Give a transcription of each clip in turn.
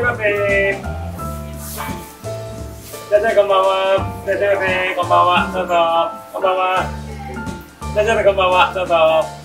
らっしゃいませ。いらっしゃいこんばんは。いらっしゃいませ。こんばんは。どうぞ。こんばんは。いらっしゃいませ。こんばんは。どうぞ。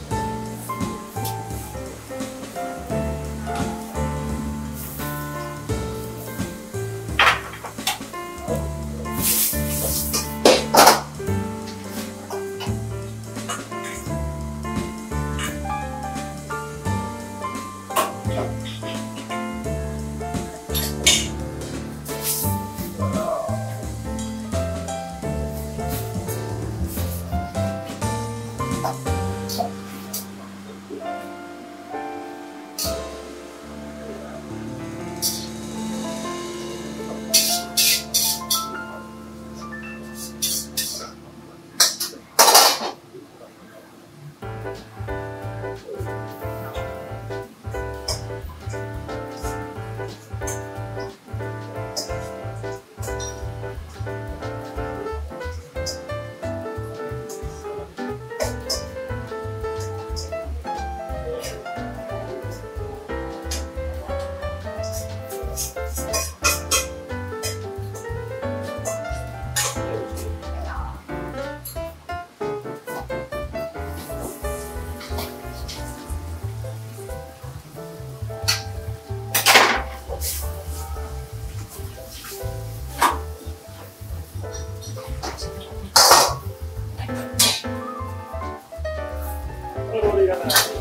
これ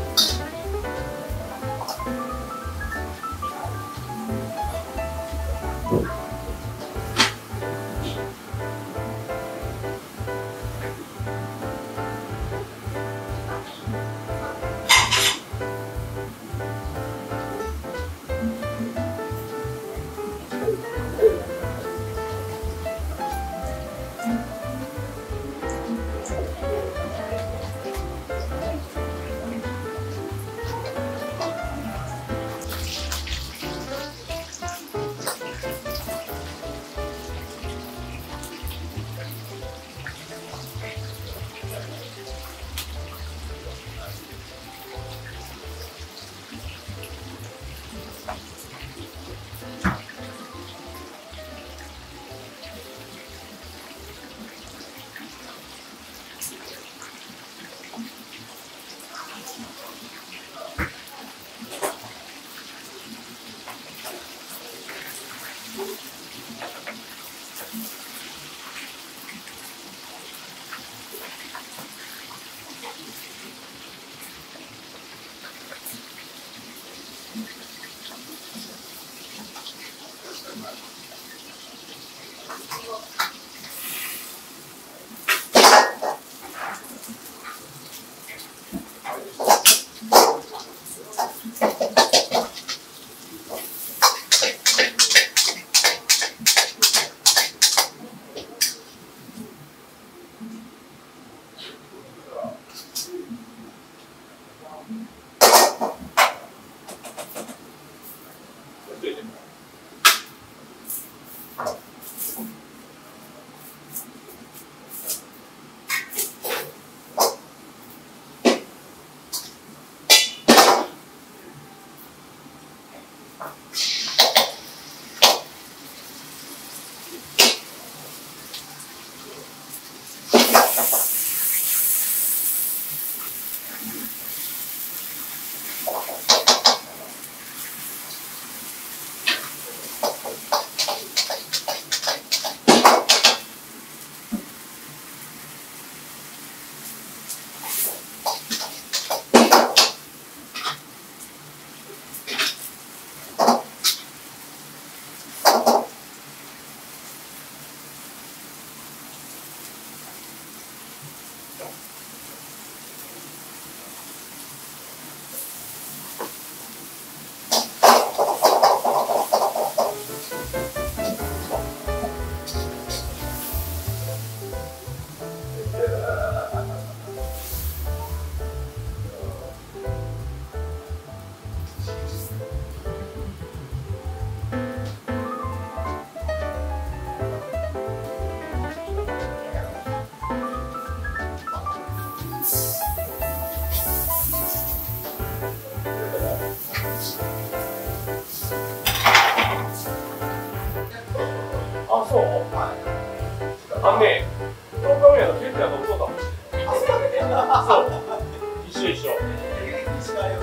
え、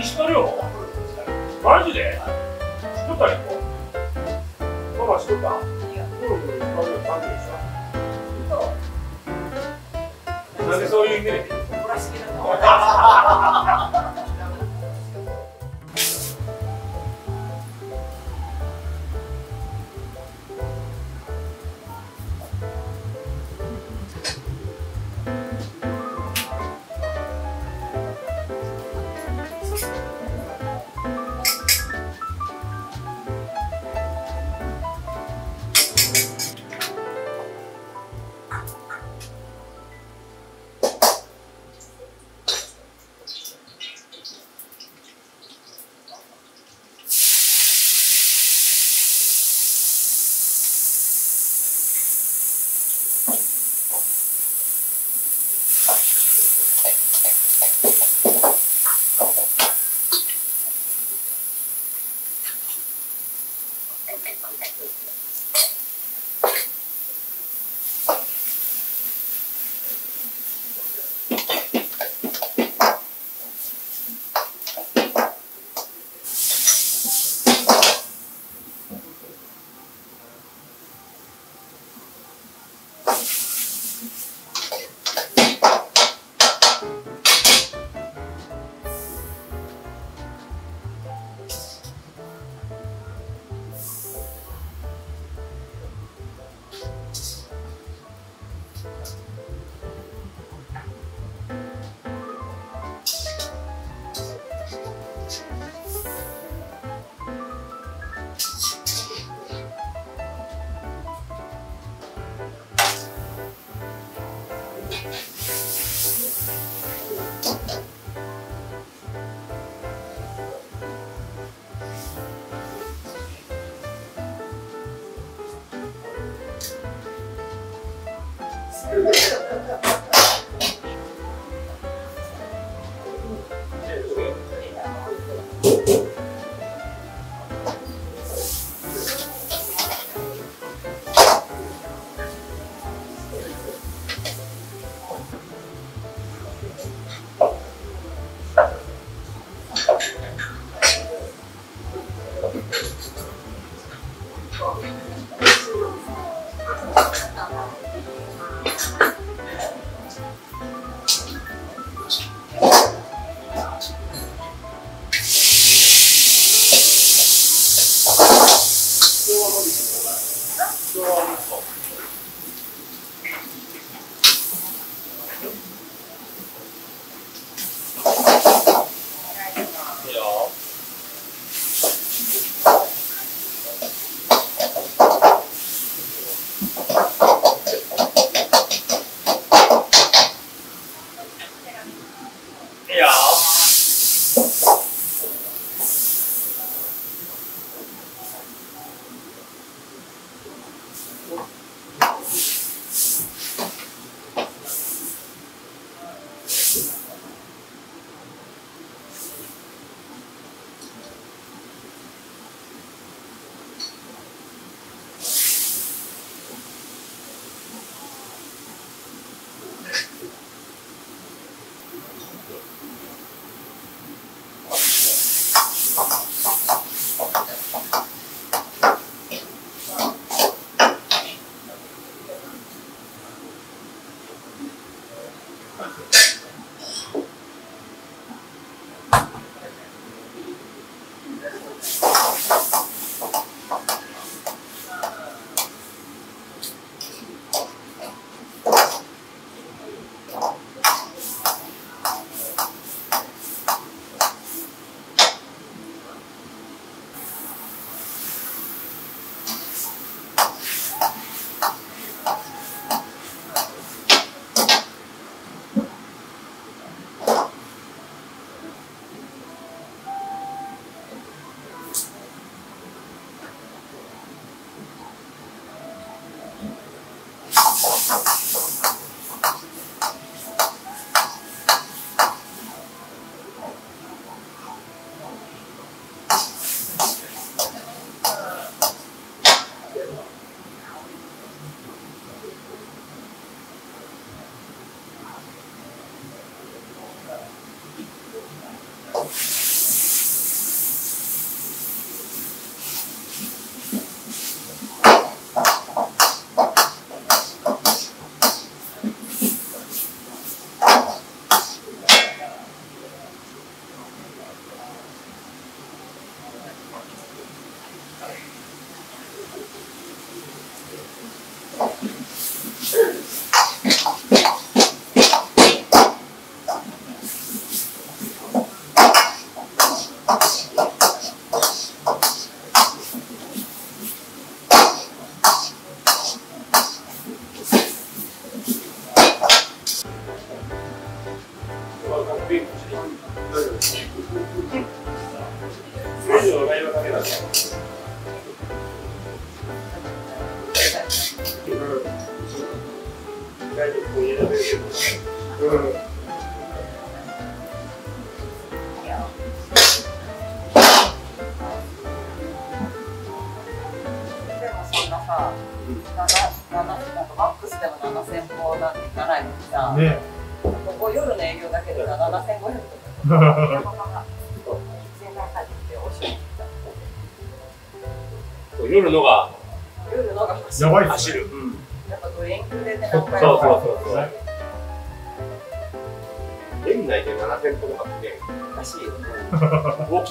石川遼マジで知っとったね、ママ知っとったゴルフ石川遼誕生日したなんで。そういう意味で。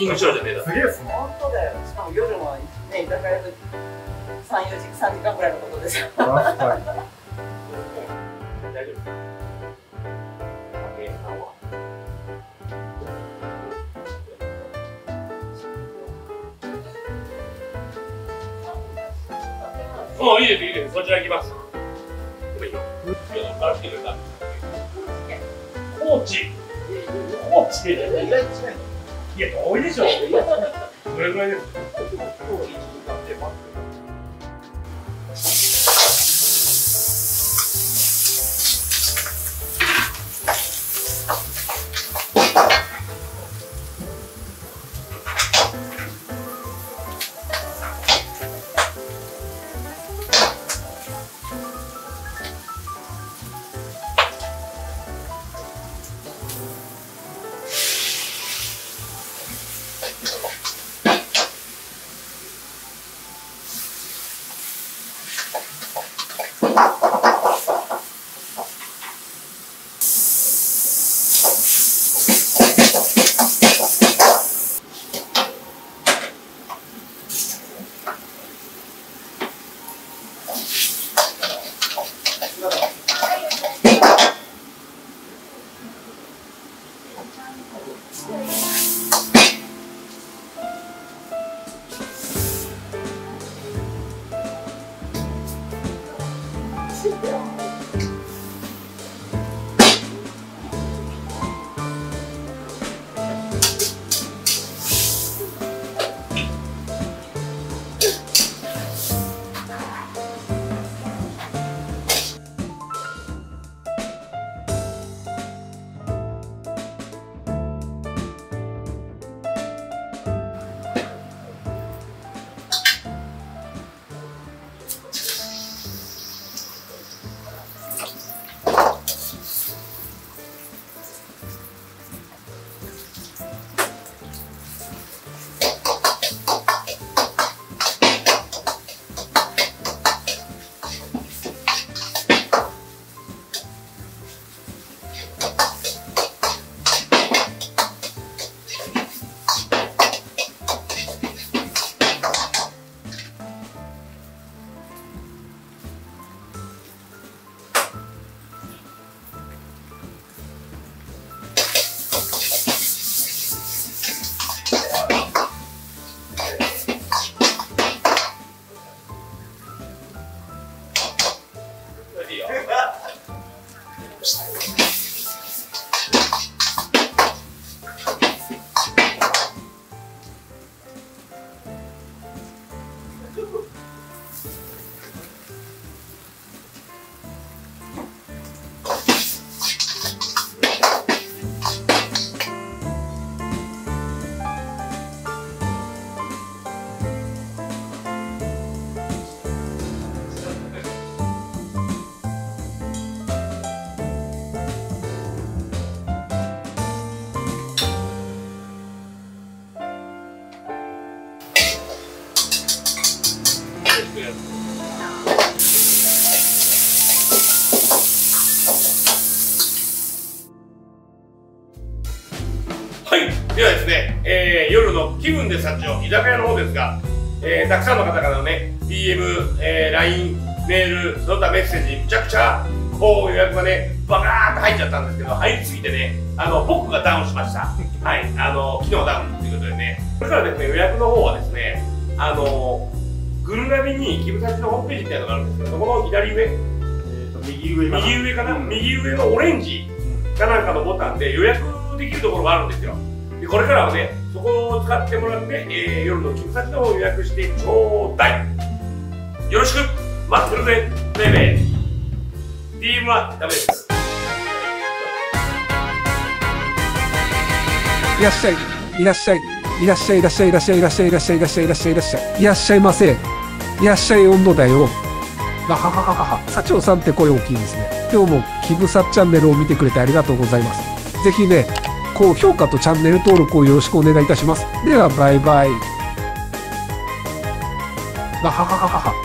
ォーキングショーじゃねえだすげえっすね本当だよ。しかも夜のね、居酒屋で3、4時、3時間ぐらいのことですよ。確かに大丈夫。もういいです、いいです。そちら行きます。でもいいよ。高知。高知で。いいや、遠いでしょ。どれぐらいですか？の方ですが、えーたくさんの方からのね、DM、えー LINE、メール、その他メッセージ、むちゃくちゃ、こう予約がね、バカーッと入っちゃったんですけど、入りすぎてね、あの、僕がダウンしました。はい、あの、昨日ダウンということでね、それからですね、予約の方はですね、あの、グルナビに、キムタチのホームページみたいなのがあるんですけど、そこの左上、えーと右上かな。右上かな、うん。右上のオレンジかなんかのボタンで予約できるところがあるんですよ。でこれからはねそこを使ってもらって、えー、夜の金策の方を予約してちょうだい。よろしく。待ってるぜ。めいめい。DM はダメです。いらっしゃい。いらっしゃい。いらっしゃい。いらっしゃい。いらっしゃい。いらっしゃい。いらっしゃい。いらっしゃい。いらっしゃい。いらっしゃいいらっしゃいませ。いらっしゃい温度だよ。ははははは。社長さんって声大きいですね。今日もキブサチャンネルを見てくれてありがとうございます。ぜひね高評価とチャンネル登録をよろしくお願いいたします。では、バイバイ。ガハハハハ。